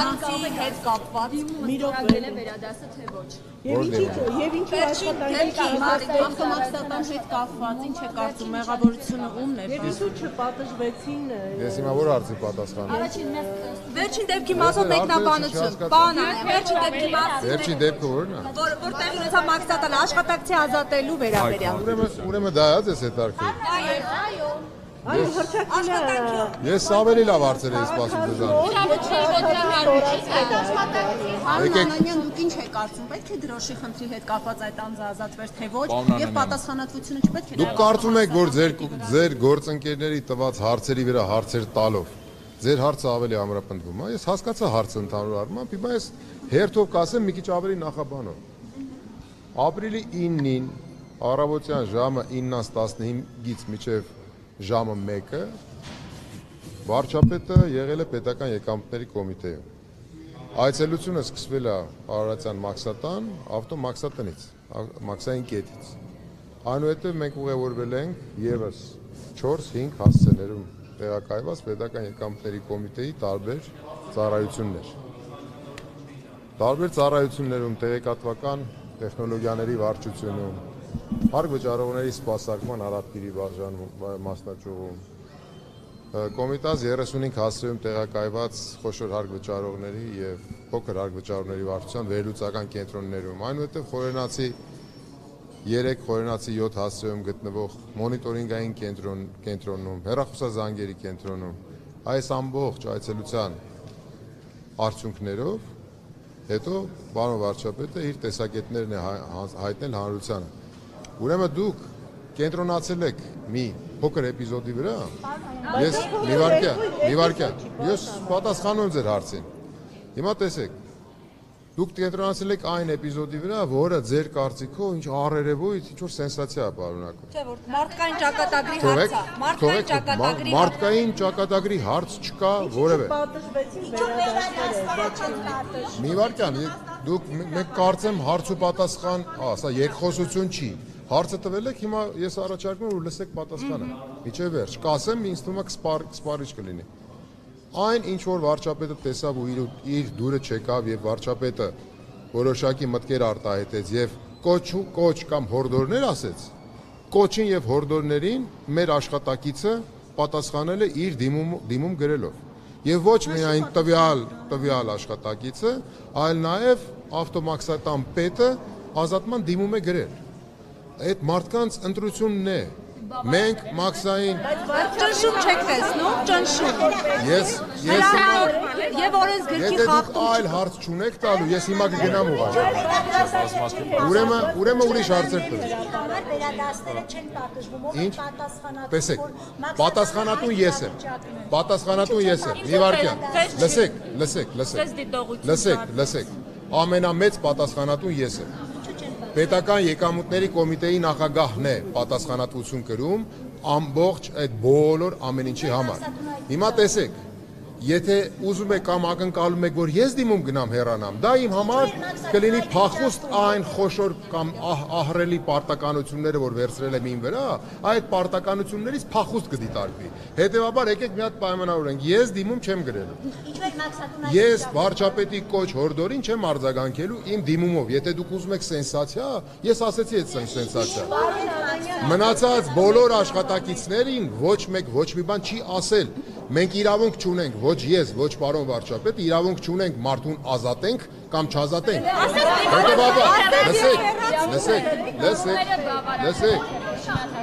աշխատանքի հետ կապված Մի րոպե վերադասը թե ոչ։ Եվ ինչի եւ ինչի աշխատանքի ավտոմաքսատան հետ կապված ինչ է կարծում մեղավորությունը ումն է Եվ ինչու չպատժվեցին Ես հիմա որ հարցի պատասխանում։ Վերջին դեպքի մասով մեկնաբանություն բան է վերջին դեպքի մասով Վերջի դեպքը ո՞րն է։ որ որտեղ ունեցա մաքսատան աշխատակցի ազատելու վերաբերյալ Ուրեմն ուրեմն դա է ձեզ հետարքրիր։ այո Այո, Ես ավելի լավ հարցեր եմ սպասում ձեզանից։ Եկեք դուք ինչ եք կարծում պետք է դրոշի խնդրի հետ կապված այդ անձը ազատվեր թե ոչ եւ պատասխանատվությունը չպետք է Դուք կարծում եք, որ ձեր ձեր գործընկերների տված հարցերի վրա հարցեր տալով ձեր հարցը ավելի ամրապնդվում է։ Ես հասկացա հարցը ընդհանուր առմամբ, հիմա ես հերթով կասեմ մի քիչ ավելի նախաբանով։ Ապրիլի 9-ին առավոտյան ժամը 9:15-ից մինչև ժամը 1-ը վարչապետը եղել է պետական եկամուտների կոմիտեում։ Այցելությունը սկսվել է Արարատյան Մաքսատան, ավտոմաքսատնից, մաքսային կետից։ Այնուհետև մենք ուղևորվել ենք եւս 4-5 հասցեներում տեղակայված պետական եկամուտների կոմիտեի տարբեր ծառայություններ։ Տարբեր ծառայություններում տեղեկատվական տեխնոլոգիաների վարչությունում, հարկ վճարողների սպասարկման առատգիրի բաժանում մասնաճյուղում, Կոմիտաս 35 հասցեում տեղակայված խոշոր հարկ վճարողների եւ փոքր հարկ վճարողների վարչության վերլուծական կենտրոններում, այնուհետև խորենացի 3 խորենացի 7 հասցեում գտնվող մոնիտորինգային կենտրոն կենտրոնում, հերախոսազանգերի կենտրոնում, այս ամբողջ այցելության արդյունքներով հետո պարոն վարչապետը իր տեսակետներն է հայ- հայտնել հանրությանը։ Ուրեմն դուք կենտրոնացել եք մի փոքր էպիզոդի վրա։ Ես մի վարքյա, մի վարքյա։ Ես պատասխանում եմ ձեր հարցին։ Հիմա տեսեք։ Դուք կենտրոնացել եք այն էպիզոդի վրա, որը ձեր կարծիքով ինչ առերևույթ ինչ որ սենսացիա է պարունակում։ Չէ որ մարդկային ճակատագրի Թողեք, հարցը մարդկային ճակատագրի մարդկային ճակատագրի հարց չկա որևէ։ Մի վարքյան, ե- դուք մենք կարծեմ հարց ու պատասխան, ա, սա երկխոսություն չի։ Հարցը տվել եք, հիմա ես առաջարկում եմ որ լսեք պատասխանը։ Միջև վերջ, կասեմ, ինձ թվում է կսպար կսպարիչ կլինի։ Այն ինչ որ վարչապետը տեսավ ու իր իր դուրը չեկավ եւ վարչապետը որոշակի մտքեր արտահայտեց եւ կոչ ու կոչ կամ հորդորներ ասեց, կոչին եւ հորդորներին մեր աշխատակիցը պատասխանել է իր դիմում դիմում գրելով։ Եվ ոչ միայն տվյալ տվյալ աշխատակիցը, այլ նաև ավտոմաքսատան պետը ազատման դիմում է գրել։ Այդ մարդկանց ընտրությունն է։ Մենք մաքսային ճնշում չեք տեսնում ճնշում ես ես եւ օրենսգրքի խախտում այլ հարց չունեք տալու, ես հիմա կգնամ ուղղակի։ Ուրեմն, ուրեմն ուրիշ հարցեր տվեք։ վերադասները չեն պատժվում, ով Ինչ? պատասխանատու։ Տեսեք, պատասխանատուն ես եմ։ Պատասխանատուն ես եմ։ Մի վարքյան։ Լսեք, լսեք, լսեք։ Լսեք, լսեք։ Ամենամեծ պատասխանատուն ես եմ։ Պետական եկամուտների կոմիտեի նախագահն է պատասխանատվություն կրում ամբողջ այդ բոլոր ամեն ինչի համար։ Հիմա տեսեք, Եթե ուզում եք կամ ակնկալում եք, որ ես դիմում գնամ հեռանամ, դա իմ համար կլինի փախուստ այն խոշոր կամ ահ, ահռելի պարտականությունները, որ վերցրել եմ ին վրա, այդ պարտականություններից փախուստ կդիտարկվի։ Հետևաբար եկեք մի հատ պայմանավորենք, ես դիմում չեմ գրելու։ Ինչու՞ է մաքսատունային։ Ես վարչապետի կոչ հորդորին չեմ արձագանքելու իմ դիմումով։ Եթե դուք ուզում եք սենսացիա, ես ասեցի այդ սեն- սենսացիա։ Մնացած բոլոր աշխատակիցներին ոչ մեկ ոչ մի բան չի ասել։ Մենք իրավունք չունենք, ոչ ես, ոչ պարոն վարչապետ, իրավունք չունենք մարդուն ազատենք կամ չազատենք։ Հետևաբար, լսեք, լսեք, լսեք, լսեք,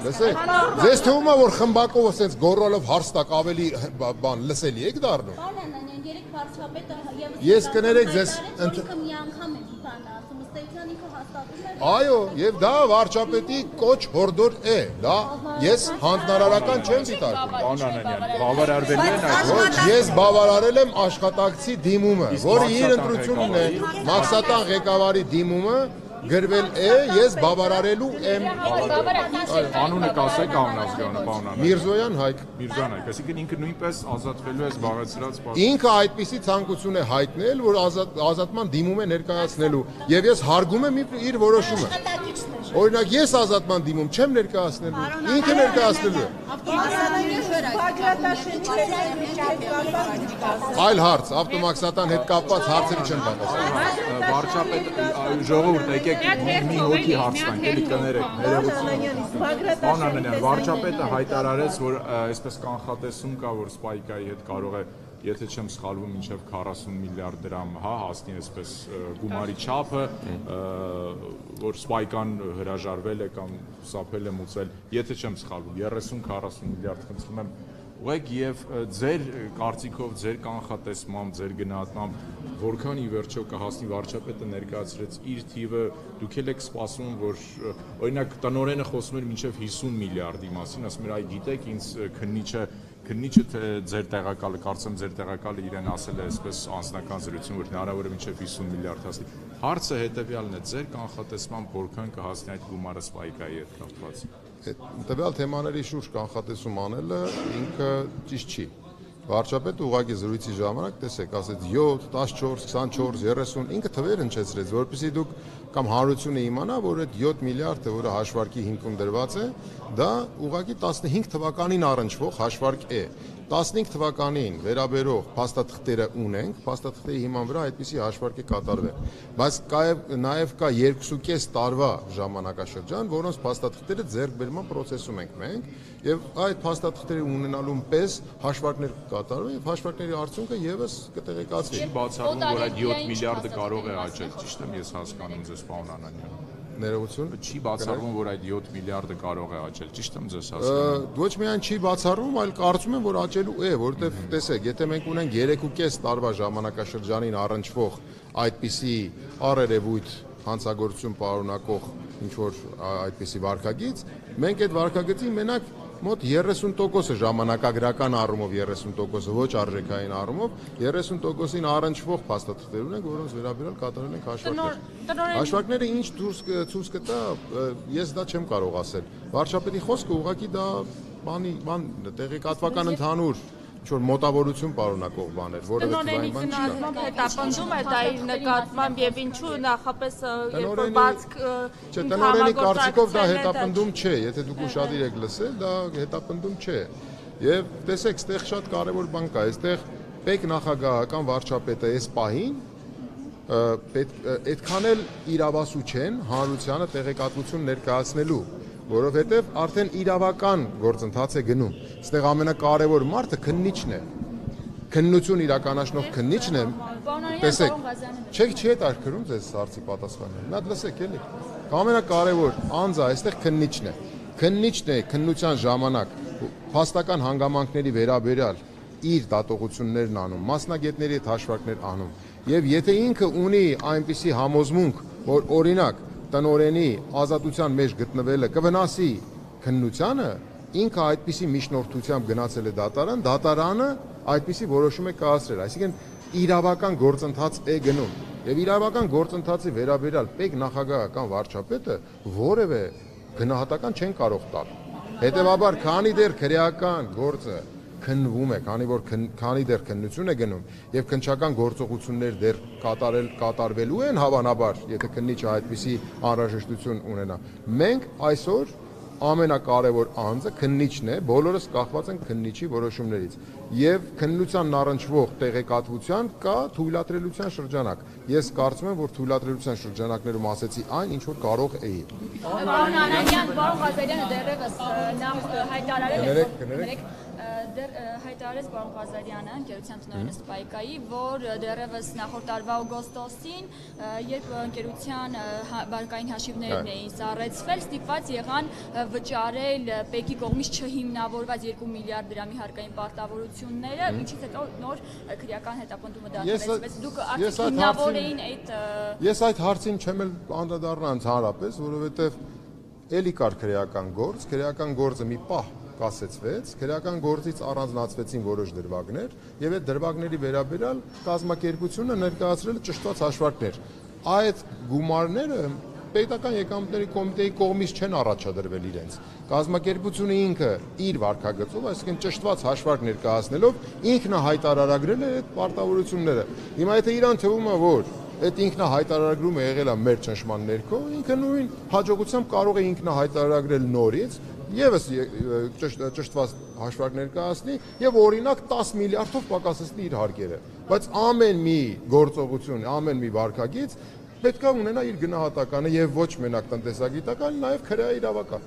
լսեք։ Ձեզ թվում է, որ խմբակով ասենց գոռալով հարց տակ ավելի բա- բան լսելի եք դառնում։ Պարոն Անանյան, երեք վարչապետը եւս Ես կներեք ձեզ ընդ- ինքը մի անգամ է բան ասում, ըստ էության ինքը հաստատում է Այո, եւ դա վարչապետի կոչ հորդոր է։ Դա ես հանձնարարական չեմ դիտարկում։ Պարոն Անանյան, բավարարվելու են այդ Ոչ, ես բավարարել եմ աշխատակցի դիմումը, որը իր ընտրությունն է, մաքսատան ղեկավարի դիմումը, գրվել է, ես բավարարելու եմ Անունը կասեք աննազգանը, պարոն Միրզոյան Հայկ։ Միրզան այք, այսինքն ինքը նույնպես ազատվելու է զբաղեցրած պաշտ։ Ինքը այդպիսի ցանկություն է հայտնել, որ ազատ, ազատման դիմում է ներկայացնելու, եւ ես հարգում եմ իր- իր որոշումը։ Օրինակ ես ազատման դիմում չեմ ներկայացնելու, ինքը ներկայացնելու է։ Այլ հարց, ավտոմաքսատան հետ կապված հարցերի չեմ պատասխանում։ Վարչապետ ժողովուրդ եկեք մի- հոգի հարց տանք, էլի կներեք, ներողություն։ Պարոն Անանյան, վարչապետը հայտարարեց, որ այսպես կանխատեսում կա, որ Spike-ի հետ կարող է եթե չեմ սխալվում, մինչև 40 միլիարդ դրամ, հա, հասնի այսպես գումարի չափը, որ Spike-ան հրաժարվել է կամ սափել է մուծել, եթե չեմ սխալվում, 30-40 միլիարդ խնդրում եմ ուղեք եւ ձեր կարծիքով, ձեր կանխատեսմամբ, ձեր գնահատմամբ որքան ի վերջո կհասնի վարչապետը ներկայացրեց իր թիվը, դուք եք սպասում, որ օրինակ տնորենը խոսում էր մինչև 50 միլիարդի մասին, ասում էր, այ գիտեք, ինձ քննիչը քննիչը ձեր տեղակալը, կարծեմ ձեր տեղակալը իրեն ասել է այսպես անձնական զրույցում, որ հնարավոր է մինչև 50 միլիարդ հասնի։ Հարցը հետեւյալն է, ձեր կանխատեսմամբ որքան կհասնի այդ գումարը Spike-ի հետ կապված։ Այդ տվյալ թեմաների շուրջ կանխատեսում անելը ինքը ճիշտ չի։ Վարչապետը ուղղակի զրույցի ժամանակ տեսեք, ասեց 7, 14, 24, 30, ինքը թվեր հնչեցրեց, որպեսզի դուք կամ հանրությունը իմանա, որ այդ 7 միլիարդը, որը հաշվարկի հիմքում դրված է, դա ուղղակի 15 թվականին առնչվող հաշվարկ է։ 15 թվականին վերաբերող փաստաթղթերը ունենք, փաստաթղթերի հիման վրա այդպիսի հաշվարկ է կատարվել։ Բայց կա նաև կա 2.5 տարվա ժամանակաշրջան, որոնց փաստաթղթերը ձեռքբերման process-ում ենք մենք, եւ այդ փաստաթղթերը ունենալուն պես հաշվարկներ կկատարվեն եւ հաշվարկների արդյունքը եւս կտեղեկացվի։ Չի բացառվում, որ այդ 7 միլիարդը կարող է աճել, ճիշտ եմ ես հասկանում ձեզ, պարոն Անանյան։ Ներողություն։ Չի բացառվում, որ այդ 7 միլիարդը կարող է աճել, ճիշտ եմ ձեզ հասկանում։ ոչ միայն չի բացառվում, այլ կարծում եմ, որ աճելու է, որովհետև տեսեք, եթե մենք ունենք 3.5 տարվա ժամանակաշրջանին առնչվող այդպիսի առերևույթ հանցագործություն պարունակող ինչ որ այդպիսի վարկագիծ, մենք այդ վարկագծի մենակ մոտ 30%-ը ժամանակագրական առումով 30%-ը ոչ արժեքային առումով 30%-ին առնչվող փաստաթղթեր ունենք, որոնց վերաբերյալ կատարել ենք հաշվարկներ։ Հաշվարկները ինչ դուրս ցույց կտա, ես դա չեմ կարող ասել։ Վարչապետի խոսքը ուղղակի դա բանի բան տեղեկատվական ընդհանուր ինչ որ մոտավորություն պարունակող բան էր, որը Տնօրենի բան չկա։ գնահատմամբ հետապնդում է դա իր նկատմամբ եւ ինչու նախապես երբ որ Տնօրենի- բաց ը, Չէ, տնօրենի կարծիքով դա հետապնդում չէ, եթե դուք ուշադիր եք լսել, դա հետապնդում չէ։ Եվ տեսեք, ստեղ շատ կարևոր բան կա, այստեղ պետք նախագահական վարչապետը այս պահին պետք այդքան էլ իրավասու չեն հանրությանը տեղեկատվություն ներկայացնելու, որովհետև արդեն իրավական գործընթաց է գնում։ Այստեղ ամենակարևոր մարդը քննիչն է։ Քննություն իրականացնող քննիչն է։ Տեսեք, չեք չի հետաքրքրում ձեզ հարցի պատասխանը։ Մի հատ լսեք էլի։ Ամենակարևոր անձը այստեղ քննիչն է։ Քննիչն է քննության ժամանակ փաստական հանգամանքների վերաբերյալ իր դատողություններն անում, մասնագետների հետ հաշվարկներ անում։ Եվ եթե ինքը ունի այնպիսի համոզմունք, որ օրինակ տնորենի ազատության մեջ գտնվելը կվնասի քննությանը, ինքը այդպիսի միջնորդությամբ գնացել է դատարան, դատարանը այդպիսի որոշում է կայացրել, այսինքն իրավական գործընթաց է գնում եւ իրավական գործընթացի վերաբերյալ պետք նախագահական վարչապետը որևէ գնահատական չեն կարող տալ հետեւաբար քանի դեռ քրեական գործը քննվում է, քանի որ քանի դեռ քննություն է գնում եւ քնչական գործողություններ դեռ կատարել կատարվելու են հավանաբար, եթե քննիչը այդպիսի անհրաժեշտություն ունենա։ Մենք այսօր ամենակարևոր անձը քննիչն է, բոլորս կախված են քննիչի որոշումներից։ Եվ քննությանն առնչվող տեղեկատվության կա թույլատրելիության շրջանակ։ Ես կարծում եմ, որ թույլատրելիության շրջանակներում ասեցի այն, ինչ որ կարող էի։ Պարոն Անանյան, պարոն Ղազարյանը դեռևս նախ հայտարարել է կներեք։ ը, դեռ հայտարարեց պարոն Ղազարյանը, ընկերության տնօրենը Սպայկայի, որ դեռևս նախորդ տարվա օգոստոսին, երբ ընկերության հա- բանկային հաշիվներն էին սառեցվել, ստիպված եղան վճարել ՊԵԿ-ի կողմից չհիմնավորված 2 միլիարդ դրամի հարկային պարտավորությունները, ինչից հետո նոր քրեական հետապնդումը դադարեցվեց։ Դուք այդ հիմնավոր էին այդ Ես այդ հարցին չեմ էլ անդրադառնա ընդհանրապես, որովհետև էլի կար քրեական գործ, քրեական գործը մի պահ կասեցվեց, քրեական գործից առանձնացվեցին որոշ դրվագներ եւ այդ դրվագների վերաբերյալ կազմակերպությունը ներկայացրել ճշտված հաշվարկներ։ Այդ գումարները պետական եկամուտների կոմիտեի կողմից չեն առաջադրվել իրենց։ Կազմակերպությունը ինքը իր վարկագծով, այսինքն ճշտված հաշվարկ ներկայացնելով ինքն է այդ պարտավորությունները։ Հիմա եթե իրան թվում է, որ այդ ինքնա հայտարարագրումը եղել է մեր ճնշման ներքո, ինքը նույն հաջողությամբ կարող է ինքնա հայտարարագրել նորից եւս ճշտված հաշվարկ ներկայացնի եւ օրինակ 10 միլիարդով պակասեցնի իր հարկերը բայց ամեն մի գործողություն ամեն մի վարկագիծ պետք է ունենա իր գնահատականը եւ ոչ մենակ տնտեսագիտական, նաեւ քրեա իրավական։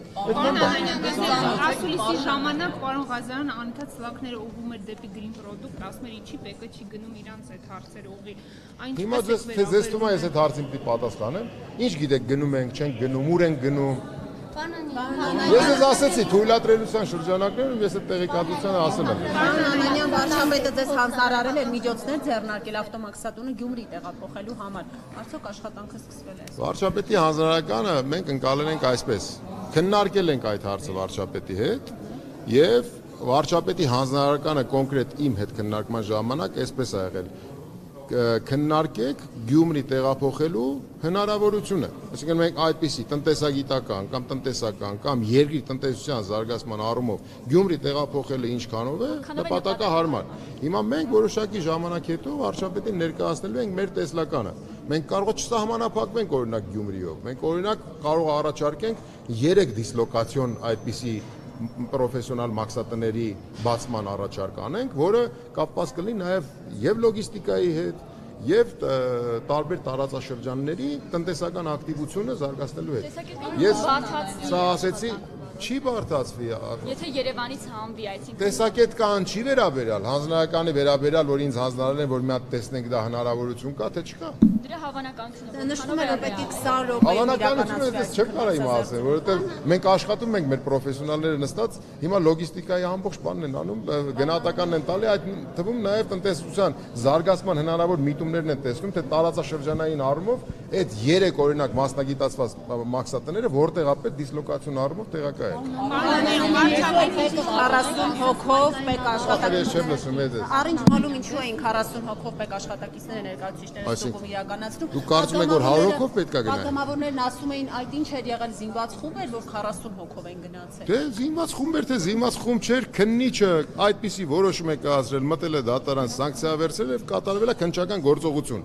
Ասուլիսի ժամանակ պարոն Ղազարյանը անընդհատ սլակները ուղում էր դեպի green product, ասում էր ինչի բեկը չի գնում իրանց այդ հարցերը ուղի։ Այն Հիմա ձեզ թե ձեզ թվում է ես այդ հարցին պիտի պատասխանեմ։ Ինչ գիտեք գնում ենք, չենք գնում, ուր ենք գնում, Ես ես ասեցի թույլատրելության շրջանակներում ես այդ տեղեկատվությունը ասել եմ։ Պարոն Անանյան վարչապետը ձեզ հանձնարարել էր միջոցներ ձեռնարկել ավտոմաքսատունը Գյումրի տեղափոխելու համար։ Արդյոք աշխատանքը սկսվել է։ Վարչապետի հանձնարարականը մենք ընկալել ենք այսպես։ Քննարկել ենք այդ հարցը վարչապետի հետ եւ վարչապետի հանձնարարականը կոնկրետ իմ հետ քննարկման ժամանակ այսպես ա եղել քննարկեք Գյումրի տեղափոխելու հնարավորությունը։ Այսինքն մենք այդպիսի տնտեսագիտական կամ տնտեսական կամ երկրի տնտեսության զարգացման առումով Գյումրի տեղափոխելը ինչքանով է նպատակահարմար։ Հիմա մենք որոշակի ժամանակ հետո վարչապետին ներկայացնելու ենք մեր տեսլականը։ Մենք կարող չսահմանափակվենք օրինակ Գյումրիով։ Մենք օրինակ կարող առաջարկենք 3 դիսլոկացիոն այդպիսի պրոֆեսիոնալ մաքսատների բացման առաջարկ անենք, որը կապված կլինի նաև եւ լոգիստիկայի հետ, եւ տարբեր տարածաշրջանների տնտեսական ակտիվությունը զարգացնելու հետ։ Ես սա ասեցի չի բարթացվի։ Եթե Երևանից հանվի, այսինքն Տեսակետ կան չի վերաբերալ, հանձնարարականի վերաբերալ, որ ինձ հանձնարարել են, որ մի հատ տեսնենք դա հնարավորություն կա, թե չկա։ դրա հավանականությունը Նշվում է որ պետք է 20 րոպե Հավանականությունը ես չեմ կարող իմ ասել, որովհետև մենք աշխատում ենք մեր պրոֆեսիոնալները նստած, հիմա լոգիստիկայի ամբողջ բանն են անում, գնահատականն են տալի, այդ թվում նաև տնտեսության զարգացման հնարավոր միտումներն են տեսնում, թե տարածաշրջանային առումով այդ 3 օրինակ մասնագիտացված մաքսատները որտեղ է պետք դիսլոկացիոն առումով տեղակայել։ 40 հոգով մեկ աշխատակից։ Առինջ մալում ինչու էին 40 հոգով մեկ աշխատակիցները ներկայացուցիչները ստուգում իրականացնում։ Դու կարծում ես, որ 100 հոգով պետք է գնա։ Պատգամավորներն ասում էին այդ ինչ էր եղել զինված խումբ էր, որ 40 հոգով են գնացել։ Դե զինված խումբ էր, թե զինված խումբ չէր, քննիչը այդպիսի որոշում է կայացրել, մտել է դատարան, սանկցիա վերցրել եւ կատարվել է քնչական գործողություն։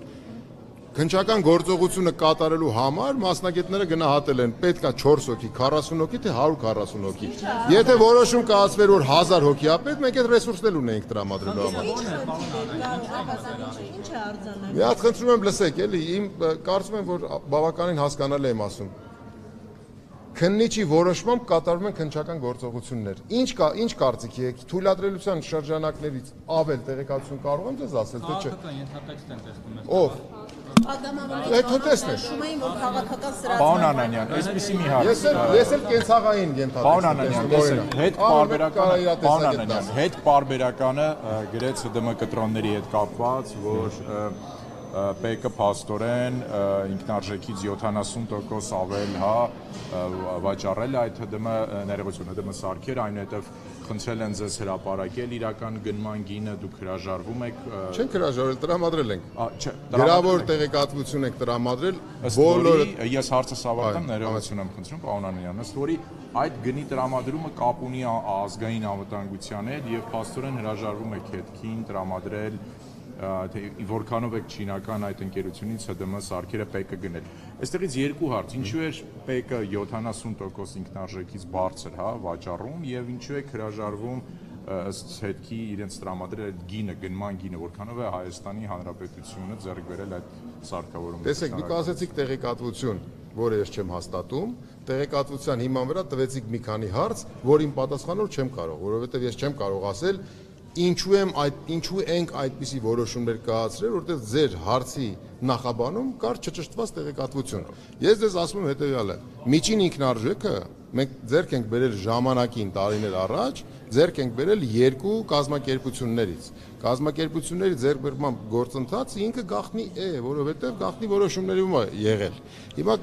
Քնչական գործողությունը կատարելու համար մասնագետները գնահատել են պետքա 4 հոգի, 40 հոգի թե 140 հոգի։ Եթե որոշում կայացվեր որ 1000 հոգի ա պետք, մենք այդ ռեսուրսներ ունենք տրամադրելու համար։ Ինչ է արձանագրում։ Մի հատ խնդրում եմ լսեք, էլի, իմ կարծում եմ որ բավականին հասկանալի եմ ասում։ Քննիչի որոշմամբ կատարվում են քնչական գործողություններ։ Ինչ կա, ինչ կարծիքի եք թույլատրելիության շրջանակներից ավել տեղեկատվություն կարող եմ ձեզ ասել, թե չէ։ Ենթատեքստ են տեսնում ես։ Ով։ Այդ հոտեսն է։ նշում էին, որ քաղաքական սրացում Պարոն Անանյան, այսպեսի մի հարց։ Ես էլ ես էլ կենցաղային ենթադրում։ Պարոն Անանյան, տեսեք, հետ պարբերականը, պարոն Անանյան, հետ պարբերականը գրեց ՀԴՄ կտրոնների հետ կապված, որ ՊԿ փաստորեն ինքնարժեքից 70% ավել հա վաճառել այդ ՀԴՄ ներողություն ՀԴՄ սարքեր, այնուհետև խնդրել են ձեզ հրապարակել իրական գնման գինը, դուք հրաժարվում եք Չենք հրաժարվել, տրամադրել ենք։ չէ, Գրավոր տեղեկատվություն ենք տրամադրել բոլորը ես հարցը սավարտեմ, Այո, ներողություն եմ խնդրում, պարոն Անանյան, ըստ որի այդ գնի տրամադրումը կապ ունի ազգային անվտանգության հետ եւ փաստորեն հրաժարվում եք հետքին տրամադրել թե որքանով եք չինական այդ ընկերությունից ՀԴՄ սարքերը ՊԿ գնել։ Այստեղից երկու հարց. ինչու է ՊԿ 70% ինքնարժեքից բարձր, հա, վաճառում եւ ինչու է հրաժարվում ըստ հետքի իրենց տրամադրել այդ գինը, գնման գինը, որքանով է Հայաստանի Հանրապետությունը ձեռք բերել այդ սարքավորումը։ Տեսեք, դուք ասացիք տեղեկատվություն, որը ես չեմ հաստատում, տեղեկատվության հիման վրա տվեցիք մի քանի հարց, որին պատասխանել չեմ կարող, որովհետև ես չեմ կարող ասել ինչու եմ այդ ինչու ենք այդպիսի որոշումներ կայացրել, որտեղ ձեր հարցի նախաբանում կար չճշտված տեղեկատվություն։ Ես դες ասում եմ հետեւյալը. միջին ինքնարժեքը մենք ձեռք ենք բերել ժամանակին տարիներ առաջ, ձեռք ենք բերել երկու կազմակերպություններից։ Կազմակերպությունների ձեռքբերման գործընթացը ինքը գախնի է, որովհետև գախնի որոշումներում է եղել։ Հիմա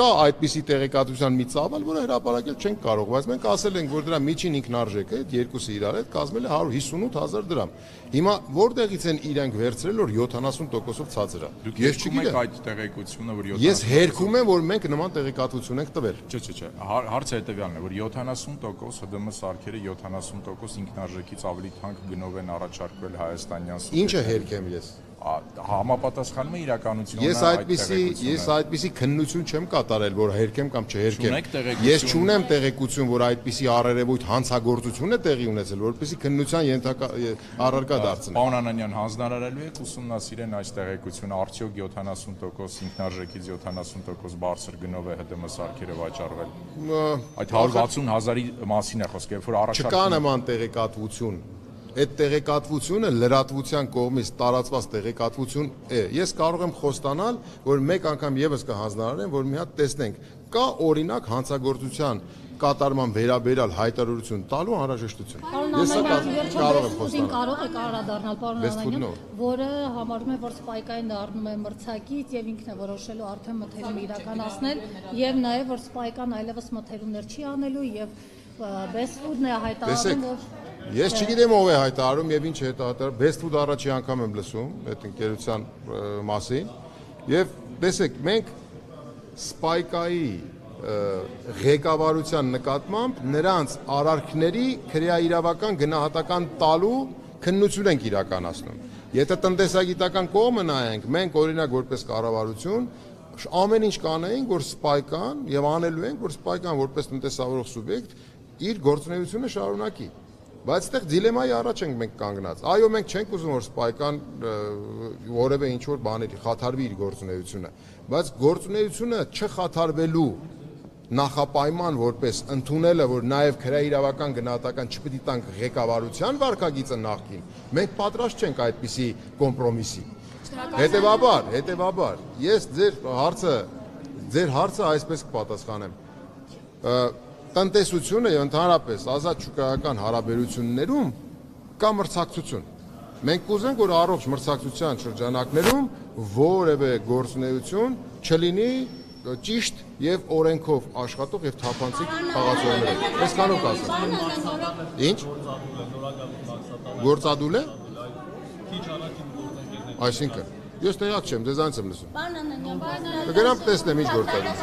կա այդպիսի տեղեկատվության մի ծավալ, որը հրապարակել չենք կարող, բայց մենք ասել ենք, որ դրա միջին ինքնարժեքը այդ երկուսը իրար հետ կազմել է 158000 դրամ։ Հիմա որտեղից են իրանք վերցրել, որ 70%-ով ցածր է։ Դուք Ես չգիտեմ։ այդ տեղեկությունը, որ 70 Ես հերքում եմ, որ մենք նման տեղեկատվություն ենք տվել։ Չէ, չէ, չէ։ Հար- Հարցը հետեւյալն է, որ 70% ՀԴՄ սարքերը 70% ինքնարժեքից ավելի թանկ գնով են առաջարկվել հայաստանյան Ինչը սուբյեկտներին։ հերք եմ ես։ Համապատասխանում է իրականությունը։ Ես այդ այդպիսի ես այդպիսի քննություն չեմ կատարել, որ հերքեմ կամ չհերքեմ։ Ես չունեմ տեղեկություն, որ այդպիսի առերևույթ հանցագործություն է տեղի ունեցել, որպեսի քննության ենթակա առարկա դարձնի։ Պարոն Անանյան, հանձնարարելու եք ուսումնասիրեն այս տեղեկությունը, արդյոք 70% ինքնարժեքից 70% բարձր գնով է ՀԴՄ սարքերը վաճառվել։ Այդ 160 հազարի մասին է խոսքը, երբ որ Չկա առաջարկում նման տեղեկատվություն։ Այդ տեղեկատվությունը լրատվության կողմից տարածված տեղեկատվություն է։ Ես կարող եմ խոստանալ, որ մեկ անգամ եւս կհանձնարարեմ, որ մի հատ տեսնենք։ Կա օրինակ հանցագործության կատարման վերաբերյալ հայտարարություն տալու անհրաժեշտություն։ Ես սա կա- կարող եմ խոստանալ։ կարող է կարադառնալ պարոն Անանյան, որը համարում է, որ սպայկային դառնում է մրցակից եւ ինքն է որոշելու արդեն մթերում իրականացնել եւ նաեւ որ սպայկան այլևս մթերումներ չի անելու եւ food-ն է հայտարարում որ ես չգիտեմ ով է հայտարարում եւ ինչ է հայտարարում։ Best Food առաջի անգամ եմ լսում այդ ընկերության մասին։ Եվ տեսեք, մենք ը, ղեկավարության նկատմամբ նրանց արարքների քրեաիրավական գնահատական տալու քննություն ենք իրականացնում։ Եթե տնտեսագիտական կողմը նայենք, մենք օրինակ որպես կառավարություն ամեն ինչ կանեինք, որ Spike-ան եւ անելու ենք, որ Spike-ան որպես տնտեսավարող սուբյեկտ իր գործունեությունը շարունակի։ Բայց այդտեղ դիլեմայի առաջ ենք մենք կանգնած։ Այո, մենք չենք ուզում որ ը, որևէ ինչ որ բաների խաթարվի իր գործունեությունը, բայց գործունեությունը չխաթարվելու նախապայման որպես ընդունելը, որ նաև քրեաիրավական գնահատական չպետք է տանք ղեկավարության վարկագիծը նախքին, մենք պատրաստ չենք այդպիսի կոմպրոմիսի։ Հետևաբար, հետևաբար, ես ձեր հարցը ձեր հարցը այսպես կպատասխանեմ։ Ը, Տնտեսությունը եւ ընդհանրապես ազատ շուկայական հարաբերություններում կա մրցակցություն։ Մենք կուզենք, որ առողջ մրցակցության շրջանակներում որևէ գործունեություն չլինի ճիշտ եւ օրենքով աշխատող եւ թափանցիկ խաղացողներ։ Այսքանով կասեմ։ Ինչ։ Գործադուլ է։ Այսինքն, ես տեղյակ չեմ, դեզանց եմ լսում։ Պարոն Անանյան, բայց Գնամ տեսնեմ ինչ գործադուլ։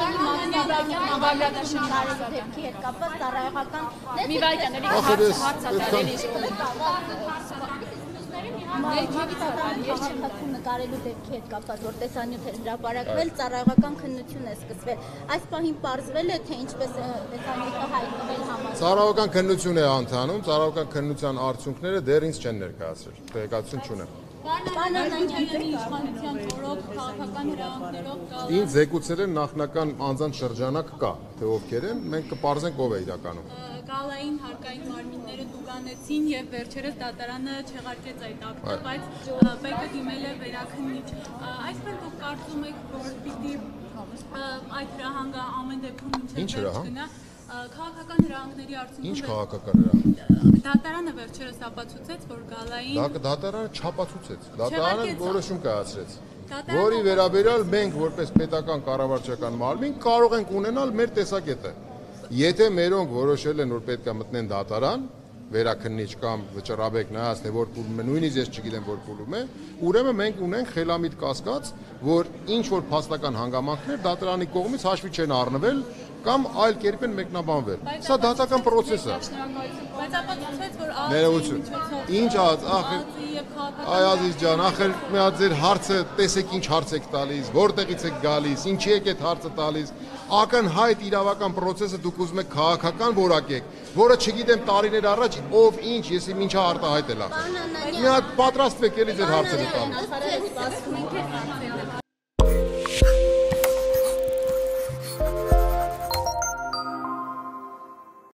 Բաղդադաշի դեպքի հետ կապված ծառայողական Մի վայրկյան, էլի հարց է այդքան Քաղաքացու նկարելու դեպքի հետ կապված որ տեսանյութ էր հրապարակվել, ծառայողական քննություն է սկսվել։ Այս պահին ողջվել է թե ինչպես է տեսանյութը հայտնվել համար։ Ծառայական քննություն է ընթանում, ծառայական քննության արդյունքները դեռ ինձ չեն ներկայացրել։ Տեղեկատվություն չունեմ։ Ինձ զեկուցել են նախնական անձանց շրջանակ կա, թե ովքեր են, մենք կպարզենք ով է իրականում։ գալային հարկային մարմինները դուգանեցին եւ վերջերս դատարանը չեղարկեց այդ ակտը, Այ։ բայց բեկը դիմել է վերաքննիչ։ Այսպես դուք կարծում եք, որ պիտի այդ հրահանգը ամեն դեպքում Ինչ ինչպես քաղաքական հրահանգների Ինչ արդյունքում քաղաքական հրահանգ։ դատարանը վերջերս ապացուցեց, որ գալային Դա դատարանը չափացուցեց։ Դատարանը որոշում կայացրեց։ Որի վերաբերյալ մենք որպես պետական կառավարչական մարմին կարող ենք ունենալ մեր տեսակետը։ Եթե մերոնք որոշել են, որ պետք է մտնեն դատարան, վերաքննիչ կամ վճռաբեկ նայած թե որ փուլում է, նույնիսկ ես չգիտեմ որ փուլում է, ուրեմն մենք ունենք խելամիտ կասկած, որ ինչ որ փաստական հանգամանքներ դատարանի կողմից հաշվի չեն առնվել կամ այլ կերպ են մեկնաբանվել։ Սա դատական process է։ բայց ապացուցեց, որ Ներողություն։ Ինչ ած, ախր Այ Ազիզ ջան, ախր մի հատ ձեր հարցը, տեսեք ինչ հարց եք տալիս, որտեղից եք գալիս, ինչի եք այդ հարցը տալիս։ Ակնհայտ իրավական process-ը դուք ուզում եք քաղաքական որակեք, որը չգիտեմ տարիներ առաջ ով ինչ, ես իմ ինչա արտահայտել ախր։ Մի հատ պատրաստվեք էլի ձեր հարցերը տալու։